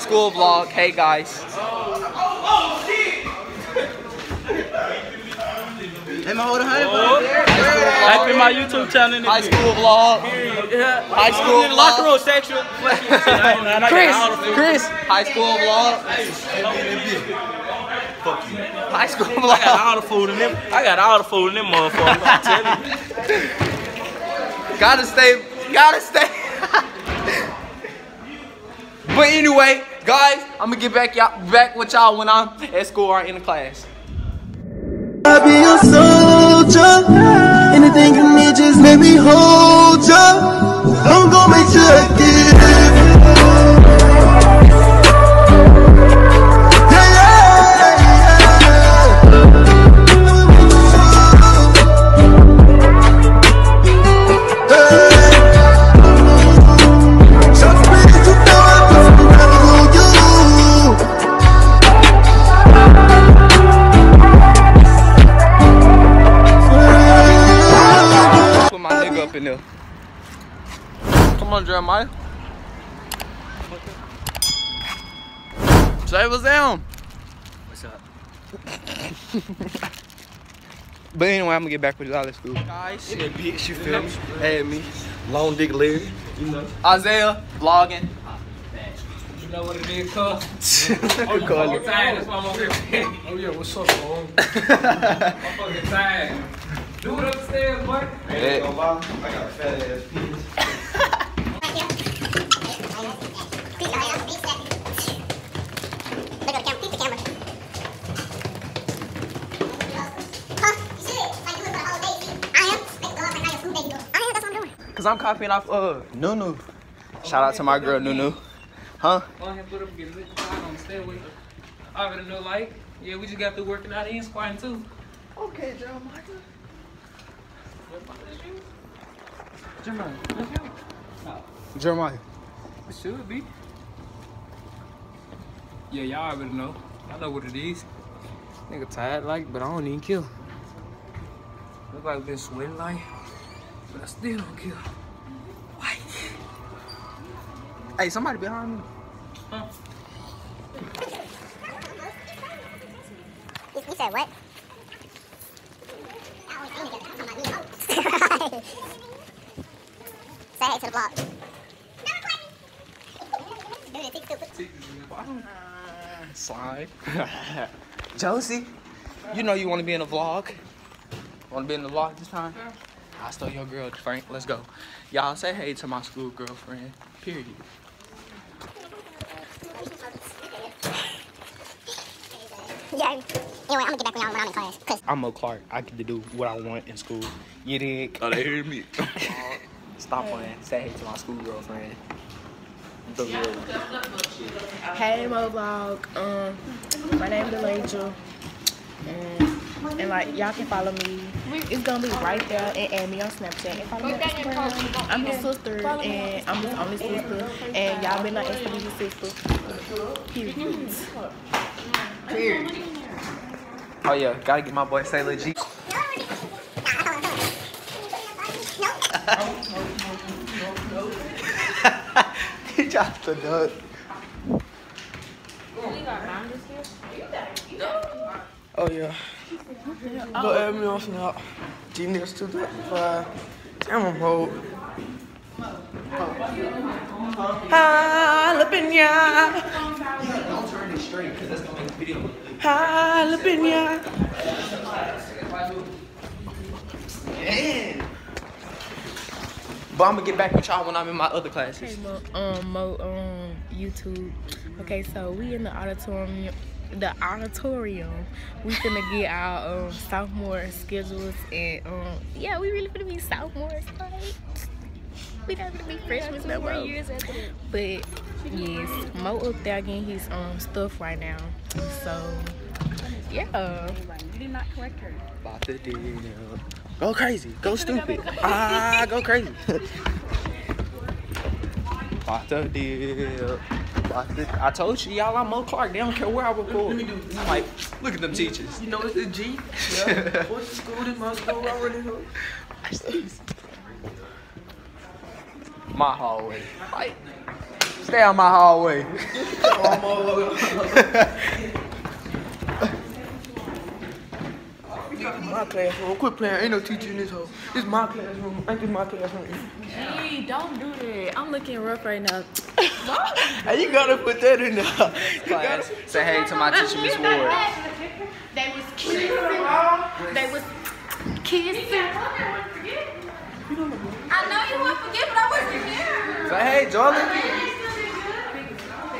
School vlog. Hey guys. Am I holding honey? Type in my YouTube channel. High school vlog. Yeah. High school the locker vlog. room. And Chris, all the food. Chris. High school vlog. High school vlog. I got all the food in them. I got all the food in them motherfuckers. I tell you. Gotta stay. Gotta stay. but anyway, guys, I'm gonna get back y'all back with y'all when I'm at school or in the class. I'll be soldier. Anything you need, just let me hold Put up in there. Come on, Jeremiah. Say what's down. What's up? But anyway, I'm gonna get back with y'all at school. Guys, Yeah, bitch, you feel me? Had me. Long dick Larry. You know. Isaiah vlogging. You know what it is, cuz? Good call I'm tired, that's why I'm over here. Oh yeah, what's up, bro? I'm fucking tired. Do it upstairs, boy. Hey. I got a fat ass peace. I that's what I'm doing. Cause I'm copying off uh Nunu. Shout out to my girl Nunu. Huh? Go ahead, put up get a time on the stairway. I already know, like, yeah, we just got through working out and squatting too. Okay, Jeremiah. Jermaine, that's you. Jeremiah. It should be. Yeah, y'all already know. I know what it is. Nigga tired like, but I don't even kill. Look like been sweating like, but I still don't kill. Why? Hey, somebody behind me. Huh? You, you said what? Say hey to the vlog. Dude, it's stupid. Slide. Josie, you know you want to be in a vlog. Want to be in the vlog this time? I stole your girl, Frank. Let's go. Y'all say hey to my school girlfriend. Period. Yeah. Anyway, I'm gonna get back when y'all when I'm in class. Cause I'm Mo Clark. I get to do what I want in school. You dig? Oh, they hear me. Stop playing. Say hey to my school girlfriend. The real one. Hey Mo Vlog, um, my name is Angel, and, and like y'all can follow me. It's gonna be right there and add me on Snapchat and follow me on Instagram. I'm his sister and I'm his only sister, and y'all been nice to be his sister. Period. Oh yeah, gotta get my boy Sailor G. he dropped the nut. Oh yeah. Go add me on Snap. Genius 235. Damn, I'm old. Jalapeno. Don't turn it straight, cause that's gonna make the video look good. Jalapeno. But I'm gonna get back with y'all when I'm in my other Hey classes. Mo, um, Mo, um, YouTube. Okay, so we in the auditorium. The auditorium. We finna get our um, sophomore schedules, and um, yeah, we really finna be sophomores. Like, we not gonna be freshmen no more. But yes, Mo up there getting his um stuff right now. So yeah. You did not correct her. About to deal. Go crazy. Go stupid. Ah, go crazy. About to deal. I told you, y'all, I'm Mo Clark. They don't care where I record. Like, look at them teachers. You know it's the G. Yeah. What's the school? This my school already. know. My hallway. Like, Stay out my hallway. My classroom. Quit playing. Ain't no teacher in this hole. This my classroom. Ain't this my classroom? Hey, don't do that. I'm looking rough right now. Hey, you gotta put that in there. Class. Say hey to my teacher, Miss Ward. They was kissing. They was kissing. I know you won't forget, but I wasn't here. Say hey, Jordan.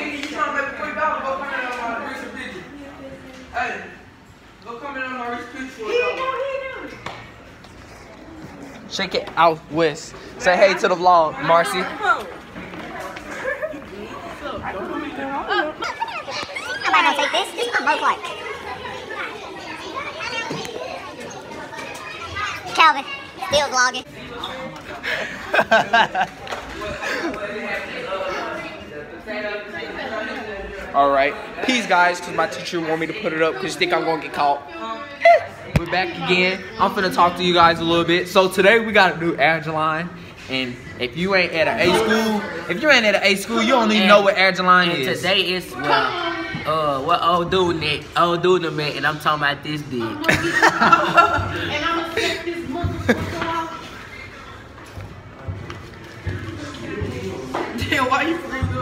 You trying to make twenty dollars? Go come in my recent picture. Hey, go come in on my recent picture. for a dollar. Shake it out, West. Say hey to the vlog, Marcy. I'm gonna take this. This is my like. Calvin, still vlogging. All right. Peace, guys, because my teacher want me to put it up because you think I'm going to get caught. We're back again. I'm finna talk to you guys a little bit. So today we got a new Airline. And if you ain't at an A school, if you ain't at an A school, you don't even know what Airline And is. today is well, uh, what old dude net, old dude the man, and I'm talking about this dick. And I'm gonna set this motherfucker off. Damn, why you freeze up?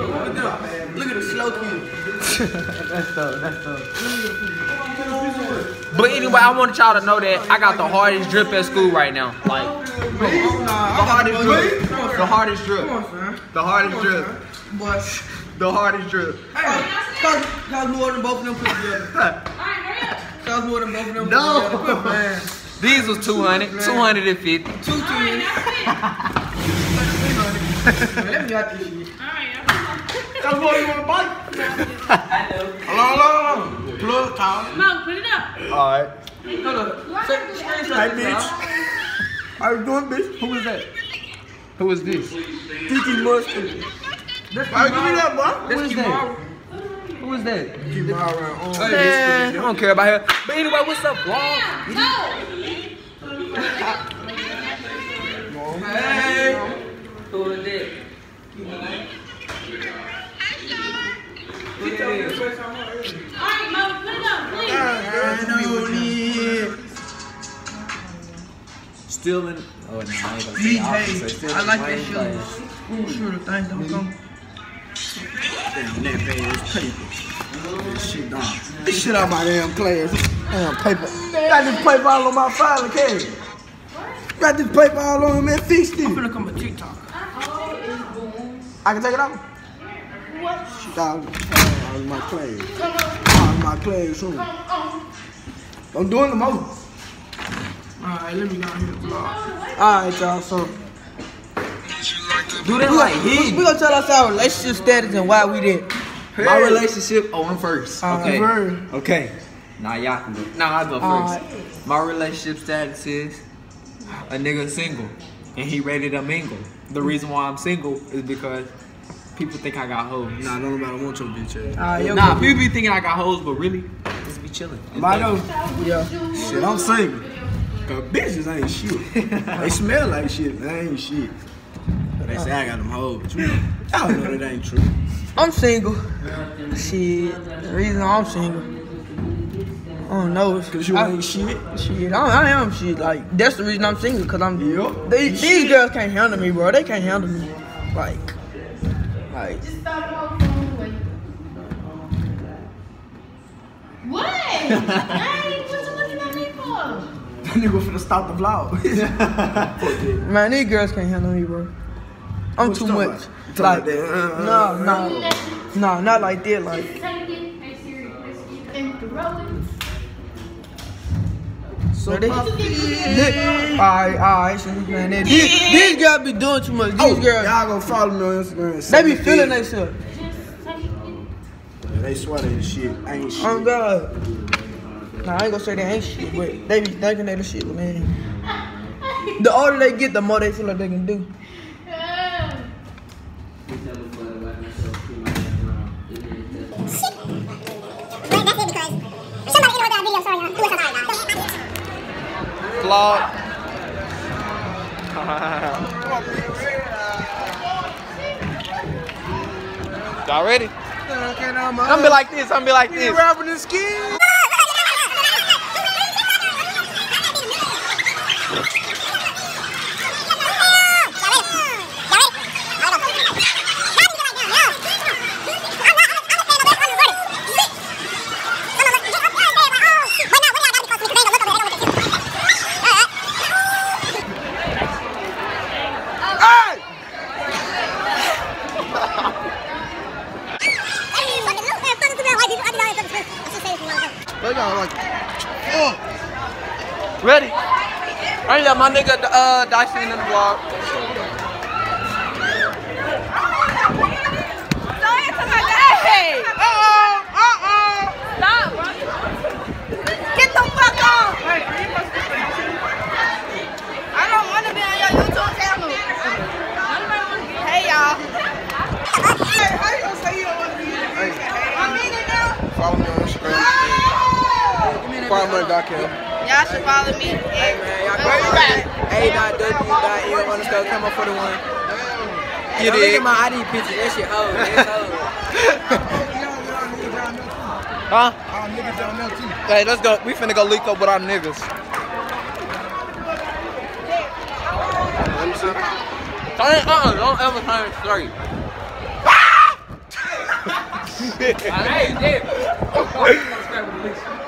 Look at that. Look at the slow kid. But anyway, I want y'all to know that I got the hardest drip at school right now. Like, the hardest drip. The hardest drip. The hardest drip. But, The hardest drip. hey, cause, cause more than both of them put together. Cause more than both of them No. put together. Quit, man. These was 200, 250. Two to me. Let me got this shit. Cause more you wanna bite? Hello, hello, hello. Plug, Tom. No, put it up. Alright. Hold up. Say- screenshot Hey, this, bitch. Tom. How you doing, bitch? Who is that? Who is this? Tiki Mustard. Why give me that, boy? Who is that? Who is that? Keep my eye around. Man, I don't care about her. But anyway, what's up, vlog? Hey. Still in. Oh, no, I ain't gonna say me. the opposite. Hey, Still I like that shit. Ooh, sure the things don't come. Damn, that bad paper. This shit done. This shit out my damn class. Damn paper. Got this paper all on my filing cabinet. Got this paper all on man. Fix this. I'm finna come to TikTok. I can take it off. What? Out all my class. All my classroom. I'm doing the most. Alright, let me down here vlog. Alright, y'all, so. Do that like We, we gonna tell us our relationship status and why we did. My relationship. Oh, I'm first. Alright, Okay. word. Okay. Now y'all can go. Nah, I go first. Alright. My relationship status is a nigga single, and he ready to mingle. The reason why I'm single is because people think I got hoes. Nah, don't nobody want your bitch ass. Alright, yo, Nah, people be thinking I got hoes, but really, just be chilling. I know. Yeah. Shit, I'm single. Cause bitches ain't shit. they smell like shit, they ain't shit. But they say I got them hoes. but You know, y'all know that ain't true. I'm single. Shit. The reason I'm single. I don't know. Cause you ain't shit. Shit, I, I am shit. Like that's the reason I'm single. Cause I'm. Yep. They, these girls can't handle me, bro. They can't handle me. Like, like. What? That nigga finna stop the vlog. Man, these girls can't handle me, bro. I'm too much. Like, no, no, no, not like that. Like, Take it and throw it. so they. Alright, alright, so, man. They, these, these girls be doing too much. These oh, girls, Y'all gonna follow me on Instagram. they be feeling themselves. Just. They swear they the shit. Ain't oh, shit. Oh God. Nah, I ain't gonna say they ain't shit, but they be thinking they the shit, man. The older they get, the more they feel like they can do. Wait, that's it because somebody interrupted our video. Sorry, y'all. Sorry. Vlog. Y'all ready? I'm I'm be like this. I'm be like this. rapping the skin. Hey! They got like, oh, Ready? I got my nigga uh Dyson in the vlog. Hey! Uh-oh! Uh-oh! Stop, bro. Get the fuck off! I don't want to be on your YouTube channel. Hey, y'all. Hey, how you gonna say you don't want to be in the I mean it now. follow me on Instagram. Follow me on Doc Y'all should follow me. Hey, man. Y'all go A.W.W underscore come up for the one. You Look did. at my ID picture. That shit hoe. That's hoe. Huh? Our niggas down there too. Hey, let's go. We finna go leak up with our niggas. Let me. Don't, uh-uh, don't ever turn straight. Hey, Dave.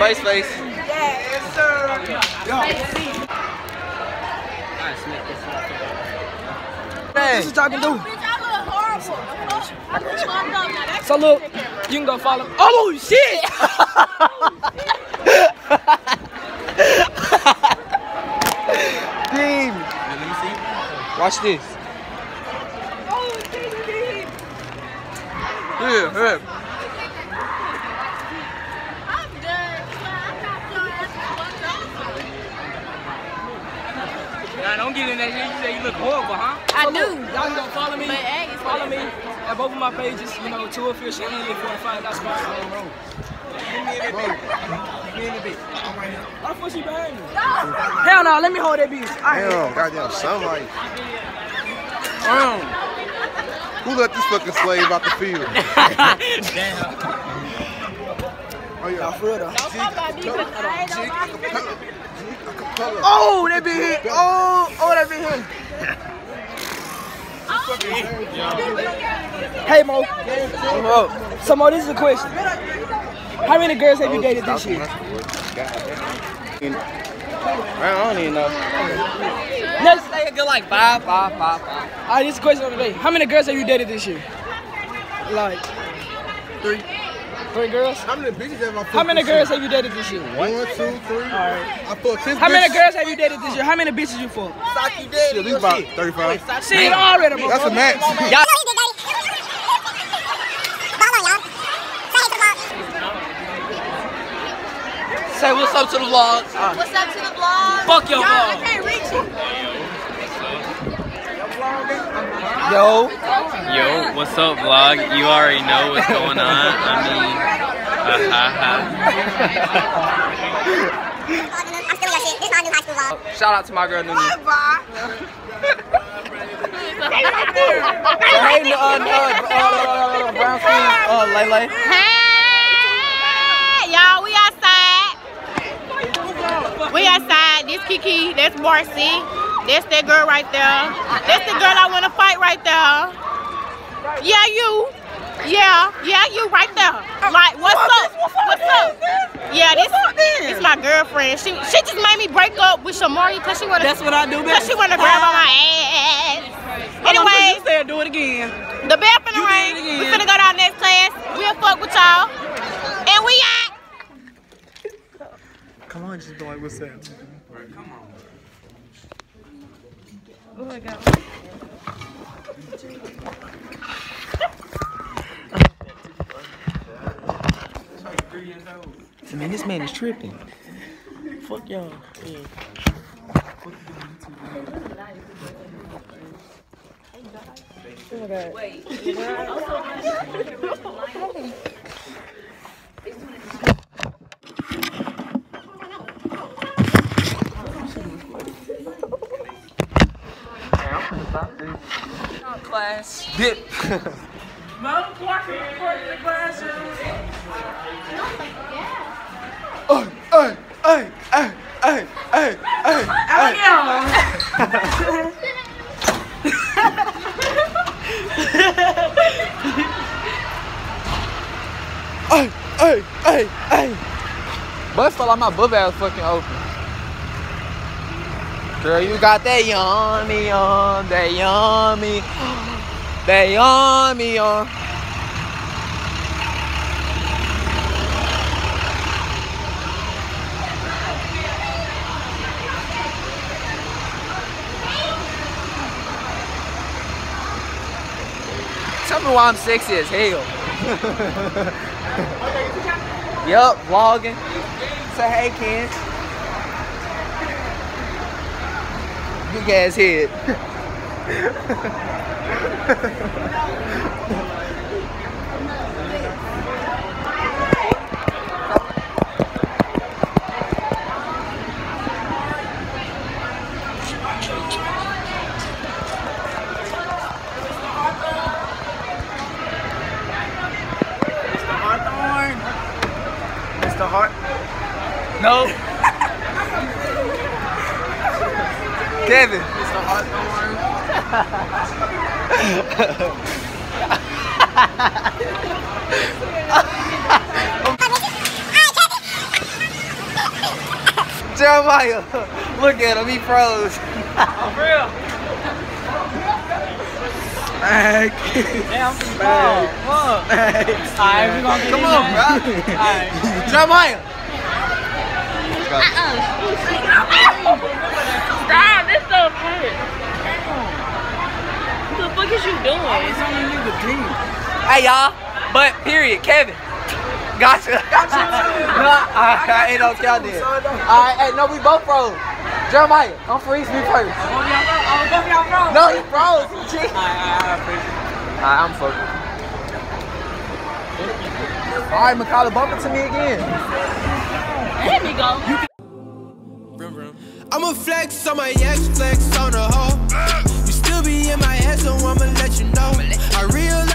even. face face. This is talking to. Bitch, I look horrible. Fucked up. So look, you can go follow. Oh shit! Team. Watch this. Oh, yeah, yeah. I'm done. I got your ass fucked up. Nah, don't get in that shit. You say you look horrible, huh? I So do. Y'all can go follow me. But hey, follow me at both of my pages. You know, two official and Lit 45. That's my own road. Give me in that bitch. Give me in that bitch. Why the fuck she behind me? Hell no, let me hold that bitch. I Damn, goddamn sunlight. Um, who let this fucking slave out the field? Oh yeah, for real though. Don't talk about me because I ain't nobody. Oh, that bitch hit. Oh, oh, that bitch hit. Hey Mo. So Mo, this is a question. How many girls have you dated this year? I don't even know. Let's Say a good like five, five, five, five. All right, this is a question of the day. How many girls have you dated this year? Like three. Three girls. How many bitches have I How many girls have you dated this year? One, two, three. Alright. I fucked ten How many girls have you dated this year? How many bitches you fucked? Shit, at least about 35. Shit, already, bro. That's a max. Y'all say what's up to the vlog. What's up to the vlog? Fuck your Y'all, vlog. can't reach you. Yo. Yo, what's up, vlog? You already know what's going on. I mean, uh, ha ha. I'm still your shit. This is my new high school vlog. Shout out to my girl Nunu. Bye. hey, uh, uh, uh, brown skin, uh, Lele. Hey, y'all, we outside. We outside. This Kiki, that's Marcy. That's that girl right there. That's the girl I want to fight right there. Yeah, you. Yeah, yeah, you right there. Like, what's up? What's up? Yeah, this is my girlfriend. She she just made me break up with Shamari because she wanna. That's what I do, Cause she wanna grab on my ass. Anyway, you said do it again. the bell finna You did ring. We finna go to our next class. We'll fuck with y'all. And we out. Come on, just be like, what's up? Oh my god. Man, this man is tripping. Fuck y'all. Yeah. Class. Dip. Hey, hey, hey, hey, hey, hey, hey, hey. Hey, hey, hey, hey. Butt felt like my butt bag was fucking open. Girl, you got that yummy, yum, that yummy, that yummy, yum. Tell me why I'm sexy as hell. yup, vlogging. Say hey, Ken. Big ass head. Mr. Hart. No. Kevin. Mr. Hawthorne. Jeremiah, look at him, he froze. For real. Hey, Damn, bro. Fuck. Alright, we gonna get Come on, bro. Alright. Jeremiah. Stop, this so funny. What the fuck is you doing? It's only nigga D. Hey, y'all. But, period, Kevin. Gotcha. Gotcha. no, I, I ain't no count then. Alright, hey, no, we both froze. Jeremiah, come freeze me first. Oh, y'all froze? Oh, both y'all froze? No, he froze. He cheated. Alright, alright, I appreciate it. Alright, I'm fucking. Alright, Makala, bump it to me again. Let me go. I'ma flex on my ex, flex on the hoe be in my head, so I'ma let you know. I realize.